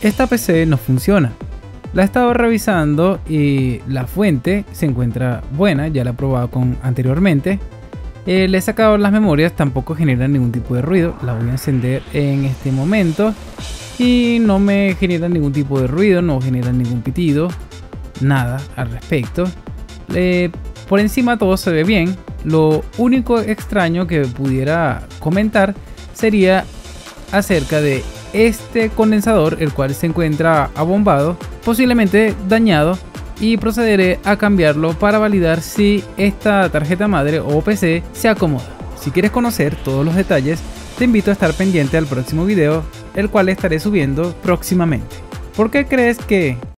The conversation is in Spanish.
esta PC no funciona. La he estado revisando y la fuente se encuentra buena, ya la he probado con anteriormente. Eh, le he sacado las memorias, tampoco genera ningún tipo de ruido. La voy a encender en este momento y no me genera ningún tipo de ruido, no genera ningún pitido, nada al respecto. Por encima todo se ve bien. Lo único extraño que pudiera comentar sería acerca de este condensador, el cual se encuentra abombado, posiblemente dañado, y procederé a cambiarlo para validar si esta tarjeta madre o PC se acomoda. Si quieres conocer todos los detalles, te invito a estar pendiente al próximo video, el cual estaré subiendo próximamente. ¿Por qué crees que